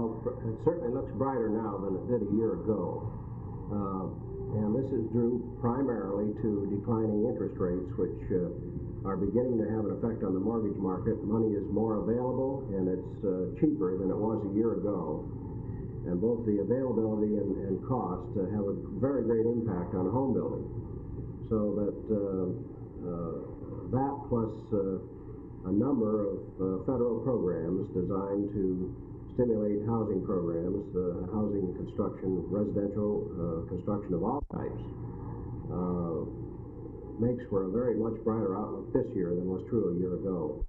Well, it certainly looks brighter now than it did a year ago. Uh, And this is due primarily to declining interest rates, which uh, are beginning to have an effect on the mortgage market. Money is more available and it's uh, cheaper than it was a year ago. And both the availability and, and cost uh, have a very great impact on home building. So that, uh, uh, that plus a number of federal programs designed to stimulate housing programs, uh, housing construction, residential uh, construction of all types, uh, makes for a very much brighter outlook this year than was true a year ago.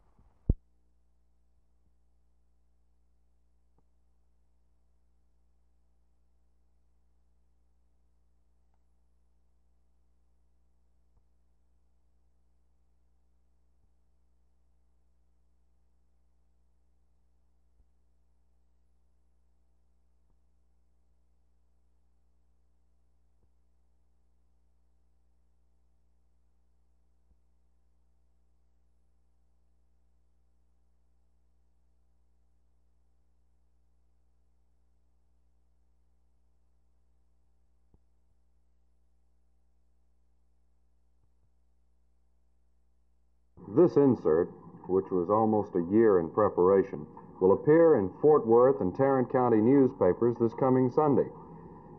This insert, which was almost a year in preparation, will appear in Fort Worth and Tarrant County newspapers this coming Sunday.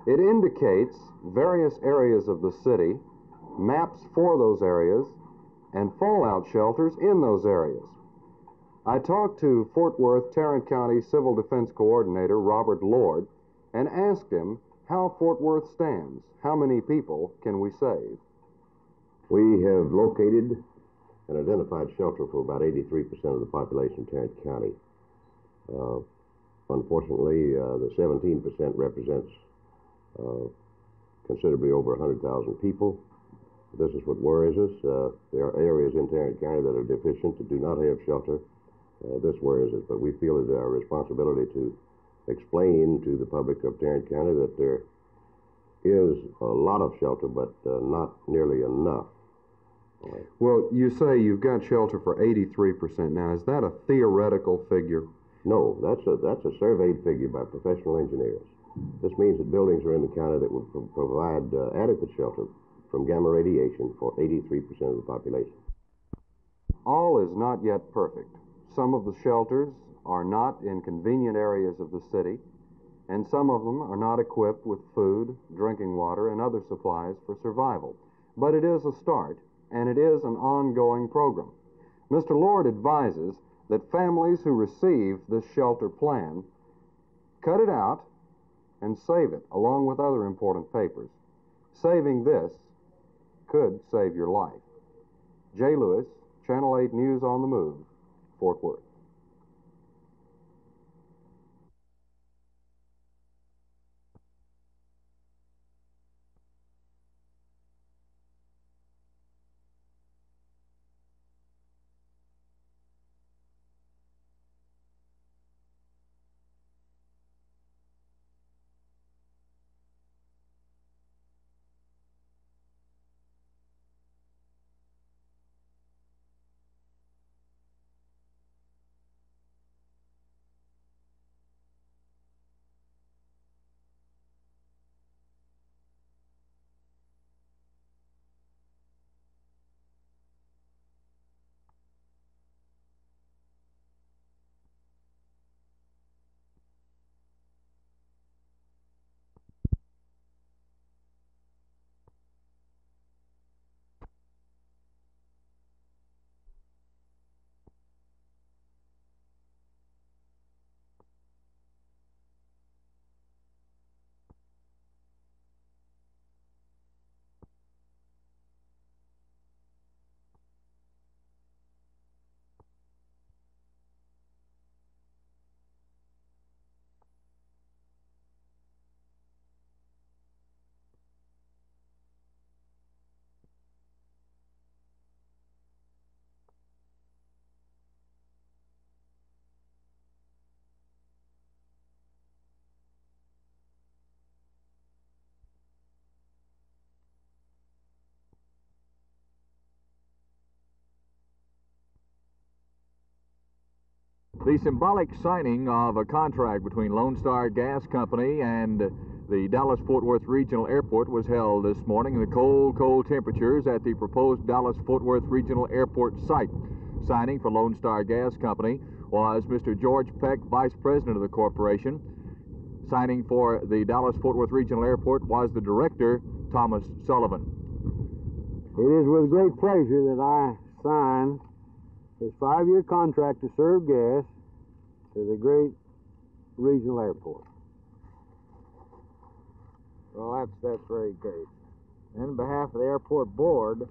It indicates various areas of the city, maps for those areas, and fallout shelters in those areas. I talked to Fort Worth Tarrant County Civil Defense Coordinator Robert Lord and asked him how Fort Worth stands. How many people can we save? We have located and identified shelter for about 83% of the population of Tarrant County. Uh, unfortunately, uh, the 17% represents uh, considerably over 100,000 people. This is what worries us. Uh, there are areas in Tarrant County that are deficient that do not have shelter. Uh, this worries us, but we feel it is our responsibility to explain to the public of Tarrant County that there is a lot of shelter, but uh, not nearly enough. Well, you say you've got shelter for 83%. Now, is that a theoretical figure? No, that's a, that's a surveyed figure by professional engineers. This means that buildings are in the county that will pro- provide uh, adequate shelter from gamma radiation for 83% of the population. All is not yet perfect. Some of the shelters are not in convenient areas of the city, and some of them are not equipped with food, drinking water, and other supplies for survival. But it is a start, and it is an ongoing program. Mr. Lord advises that families who receive this shelter plan cut it out and save it along with other important papers. Saving this could save your life. Jay Lewis, Channel 8 News on the Move, Fort Worth. The symbolic signing of a contract between Lone Star Gas Company and the Dallas Fort Worth Regional Airport was held this morning in the cold, cold temperatures at the proposed Dallas Fort Worth Regional Airport site. Signing for Lone Star Gas Company was Mr. George Peck, Vice President of the corporation. Signing for the Dallas Fort Worth Regional Airport was the Director, Thomas Sullivan. It is with great pleasure that I sign his five-year contract to serve gas to the great regional airport. Well, that's that's very great. In behalf of the airport board,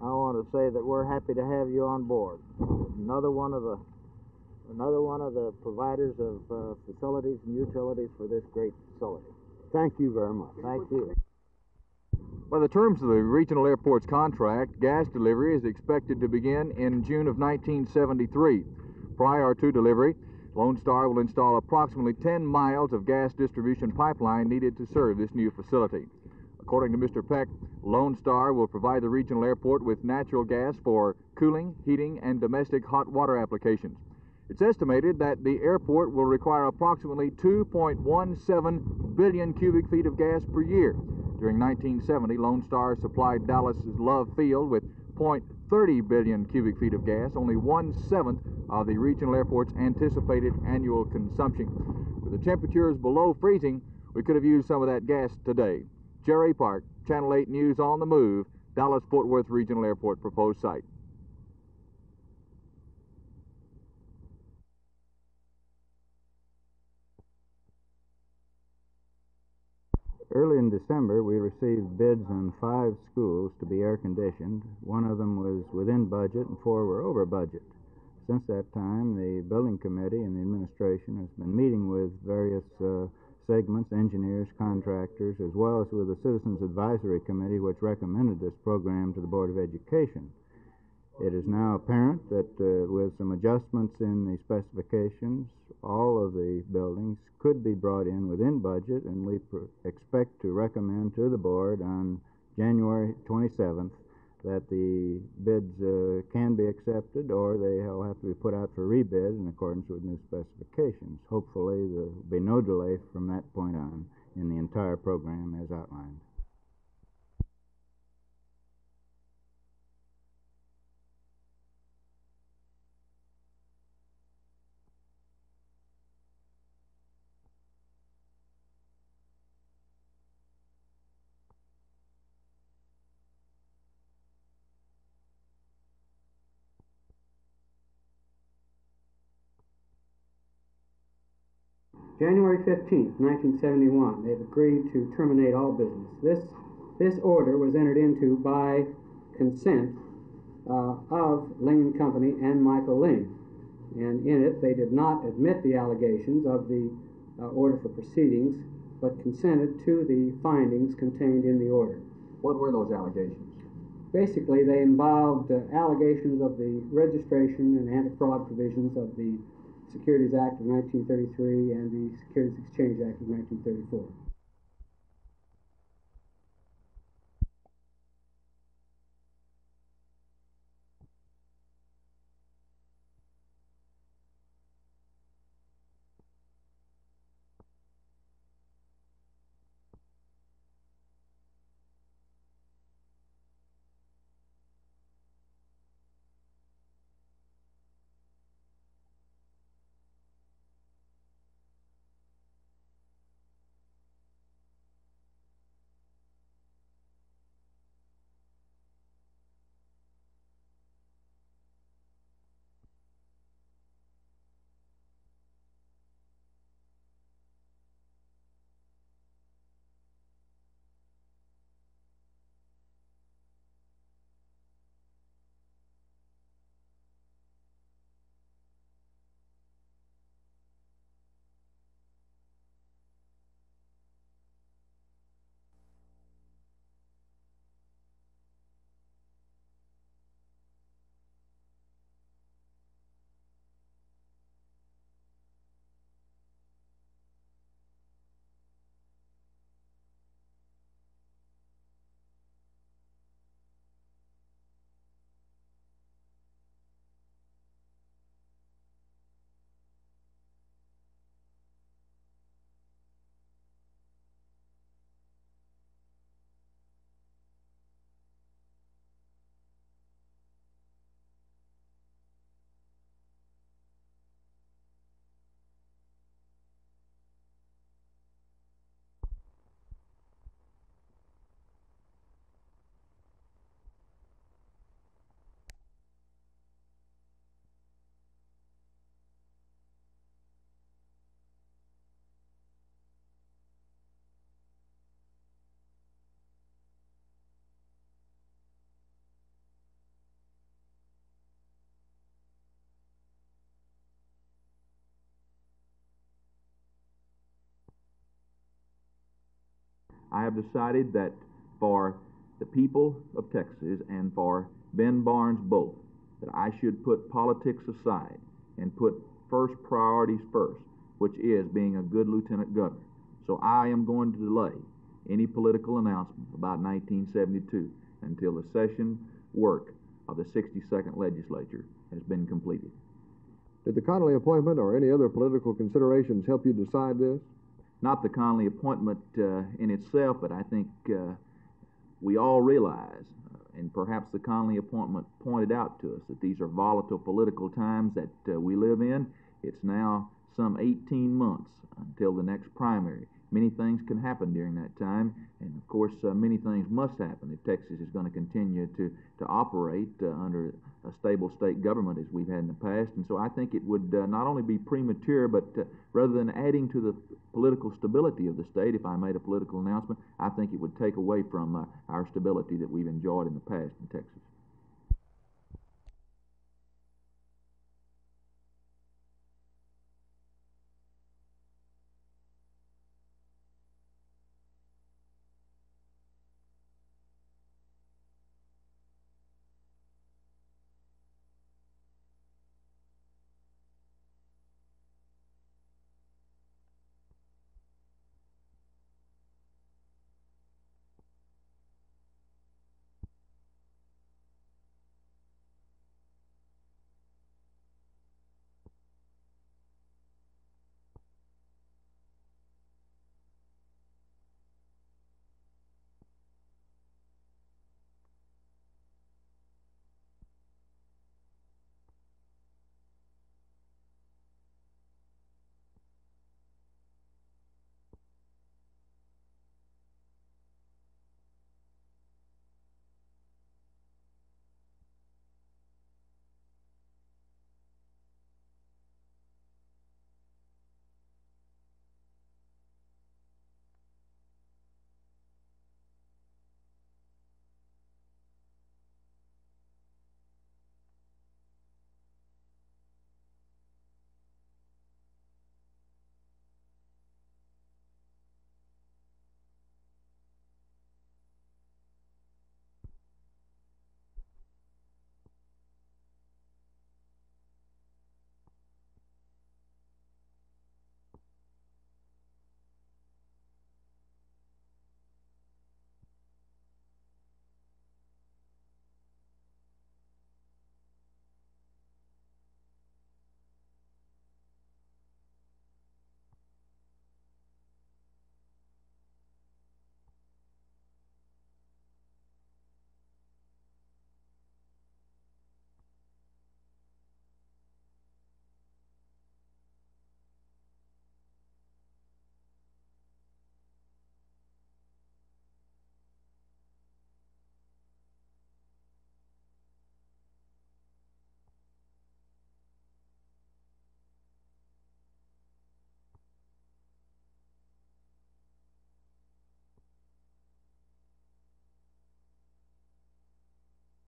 I want to say that we're happy to have you on board. Another one of the another one of the providers of uh, facilities and utilities for this great facility. Thank you very much. Thank you. By the terms of the regional airport's contract, gas delivery is expected to begin in June of 1973. Prior to delivery, Lone Star will install approximately 10 miles of gas distribution pipeline needed to serve this new facility. According to Mr. Peck, Lone Star will provide the regional airport with natural gas for cooling, heating, and domestic hot water applications. It's estimated that the airport will require approximately 2.17 billion cubic feet of gas per year. During 1970, Lone Star supplied Dallas's Love Field with 0.30 billion cubic feet of gas, only one seventh of the regional airport's anticipated annual consumption. With the temperatures below freezing, we could have used some of that gas today. Jerry Park, Channel 8 News on the Move, Dallas Fort Worth Regional Airport proposed site. Early in December, we received bids on five schools to be air conditioned. One of them was within budget, and four were over budget. Since that time, the building committee and the administration has been meeting with various uh, segments, engineers, contractors, as well as with the Citizens Advisory Committee, which recommended this program to the Board of Education. It is now apparent that uh, with some adjustments in the specifications, all of the buildings could be brought in within budget, and we expect to recommend to the board on January 27th that the bids uh, can be accepted or they will have to be put out for rebid in accordance with new specifications. Hopefully, there will be no delay from that point on in the entire program as outlined. January 15th, 1971, they've agreed to terminate all business. This, this order was entered into by consent uh, of Ling Company and Michael Ling. And in it, they did not admit the allegations of the uh, order for proceedings, but consented to the findings contained in the order. What were those allegations? Basically, they involved uh, allegations of the registration and anti-fraud provisions of the Securities Act of 1933 and the Securities Exchange Act of 1934. I have decided that for the people of Texas and for Ben Barnes both, that I should put politics aside and put first priorities first, which is being a good lieutenant governor. So I am going to delay any political announcement about 1972 until the session work of the 62nd legislature has been completed. Did the Connally appointment or any other political considerations help you decide this? Not the Connally appointment uh, in itself, but I think uh, we all realize, uh, and perhaps the Connally appointment pointed out to us, that these are volatile political times that we live in. It's now some 18 months until the next primary. Many things can happen during that time, and of course, uh, many things must happen if Texas is going to continue to, to operate uh, under a stable state government as we've had in the past. And so I think it would uh, not only be premature, but uh, rather than adding to the political stability of the state, if I made a political announcement, I think it would take away from uh, our stability that we've enjoyed in the past in Texas.